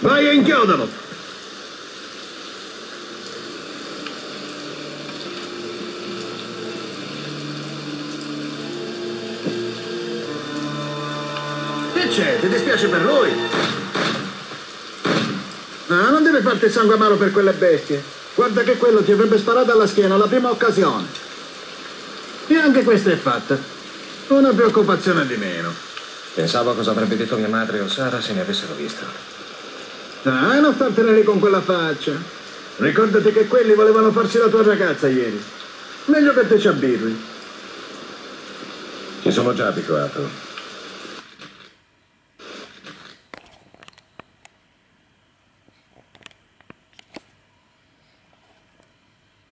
Vai e inchiodalo! Che c'è? Ti dispiace per lui? No, non deve farti il sangue amaro per quelle bestie. Guarda che quello ti avrebbe sparato alla schiena alla prima occasione. E anche questa è fatta. Una preoccupazione di meno. Pensavo a cosa avrebbe detto mia madre o Sara se mi avessero visto. Dai, non startene lì con quella faccia. Ricordati che quelli volevano farsi la tua ragazza ieri. Meglio che te ci abbirri. Ci sono già abituato.